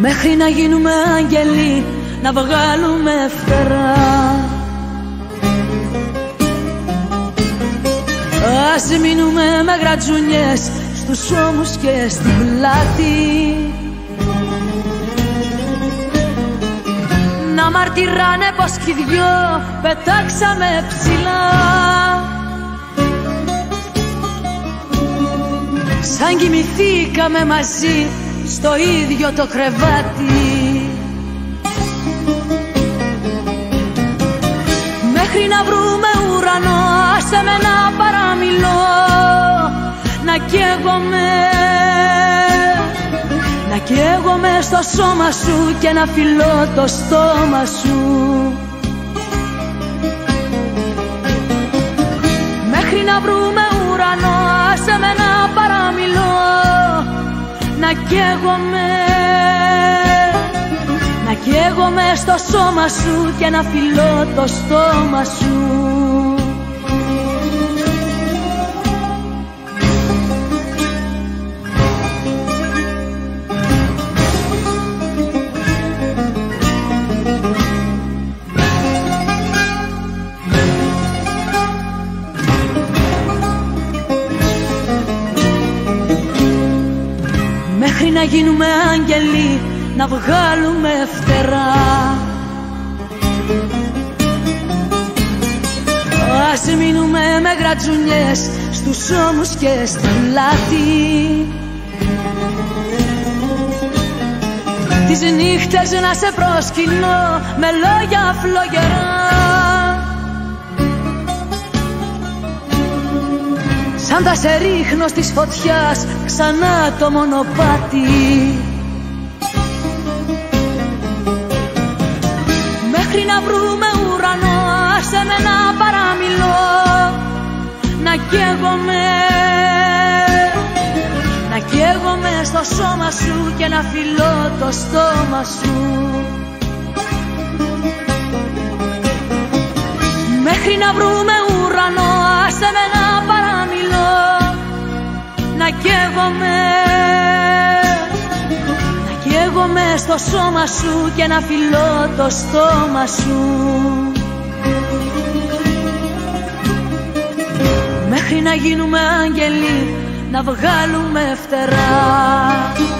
Μέχρι να γίνουμε άγγελοι να βγάλουμε φτερά. Ας μείνουμε με γρατζουνιές στους ώμους και στην πλάτη. Να μαρτυράνε πως κι δυο πετάξαμε ψηλά. Σαν κοιμηθήκαμε μαζί στο ίδιο το κρεβάτι. Μέχρι να βρούμε ουρανό άσε με να παραμιλώ Να καίγομαι. Να καίγομαι στο σώμα σου και να φιλώ το στόμα σου Να καίγομαι να καίγομαι στο σώμα σου και να φιλώ το στόμα σου να γίνουμε άγγελοι να βγάλουμε φτερά. Ας μείνουμε με γρατζουνιές στους ώμους και στα λάθη. Τις νύχτες να σε προσκυνώ με λόγια φλογερά Σαν θα σε ρίχνω στις φωτιάς ξανά το μονοπάτι. Μέχρι να βρούμε ουρανό άσε με να παραμιλώ. Να καίγομαι Να καίγομαι στο σώμα σου και να φιλώ το στόμα σου. Μέχρι να βρούμε Να καίγομαι. Καίγομαι στο σώμα σου και να φιλώ το στόμα σου. Μέχρι να γίνουμε άγγελοι να βγάλουμε φτερά